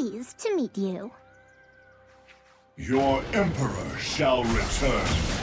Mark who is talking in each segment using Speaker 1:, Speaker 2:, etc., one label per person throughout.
Speaker 1: pleased to meet you.
Speaker 2: Your Emperor shall return.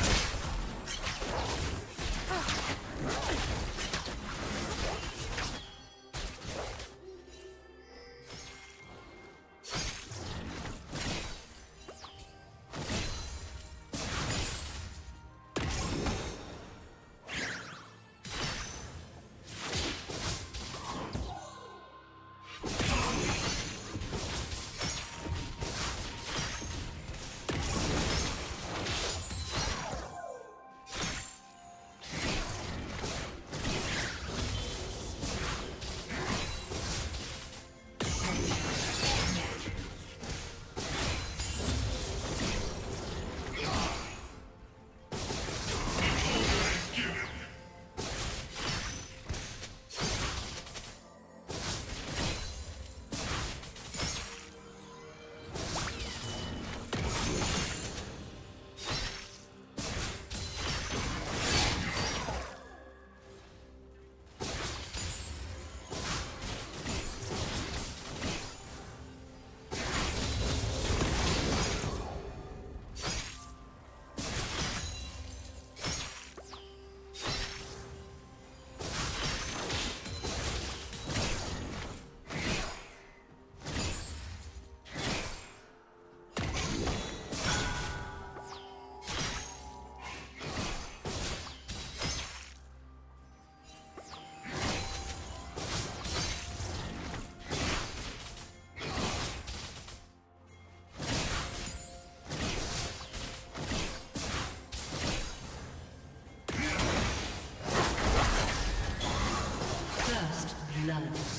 Speaker 2: blood.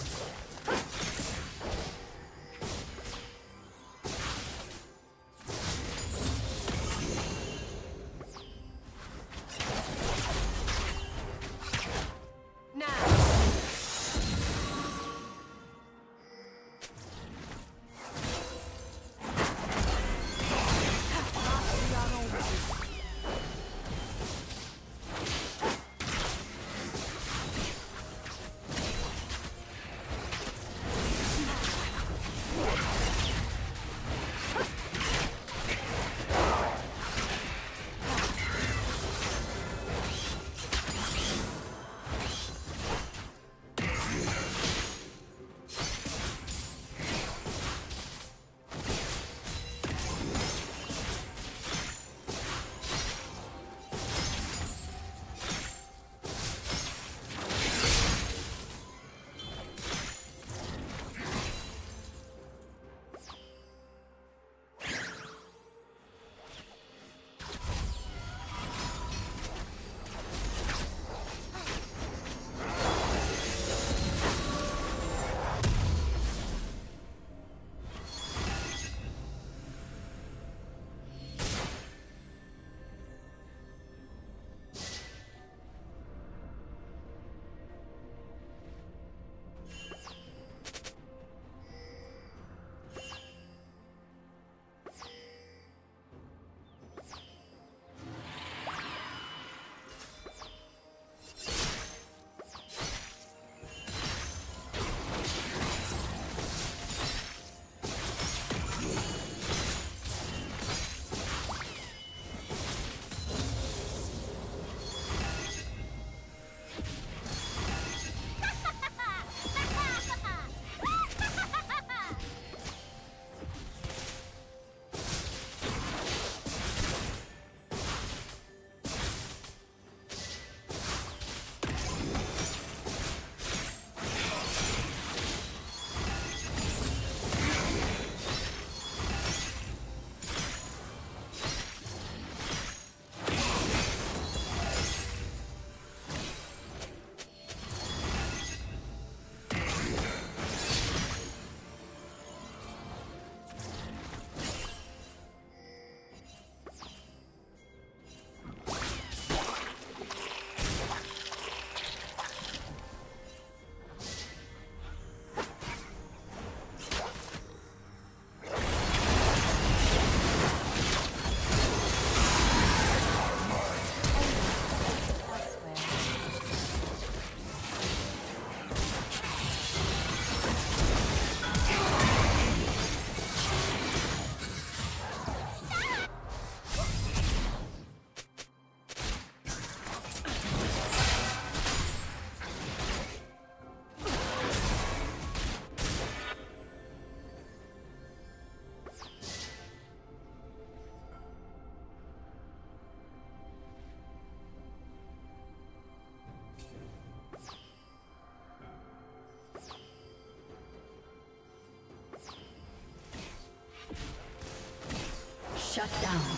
Speaker 3: Shut down.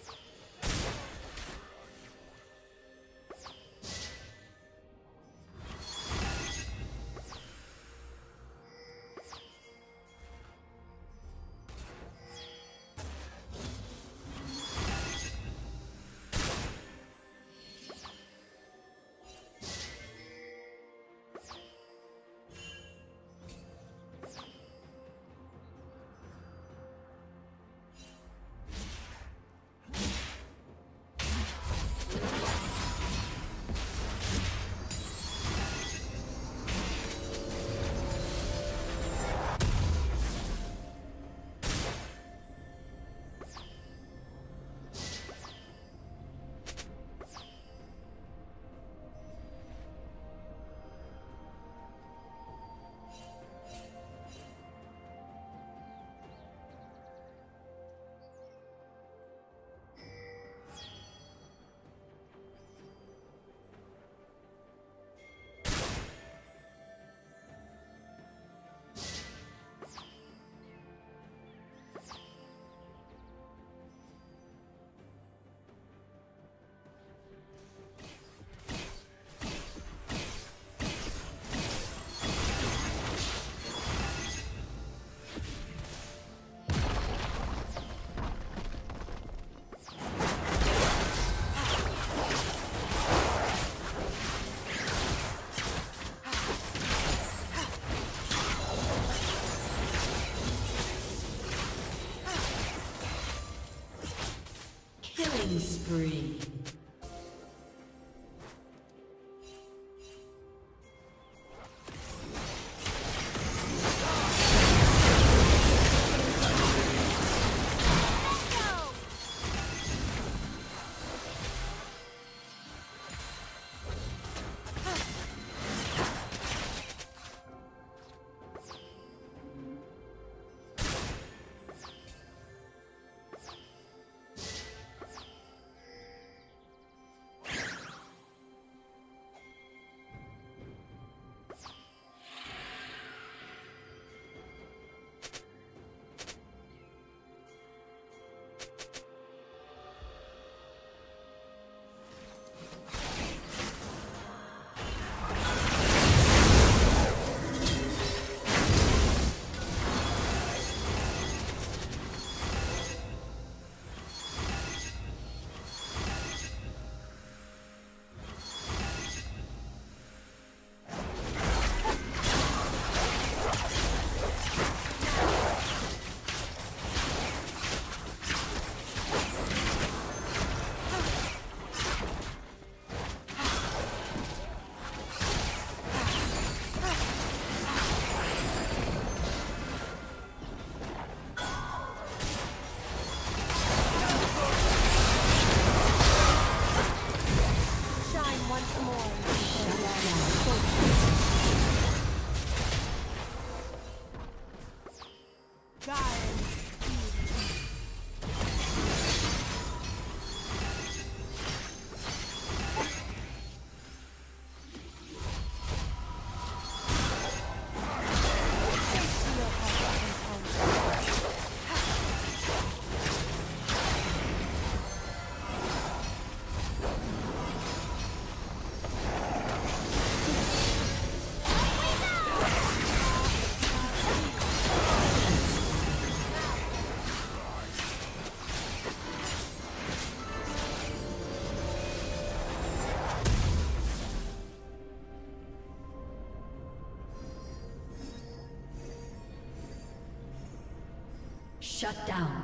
Speaker 3: Spree. Shut down.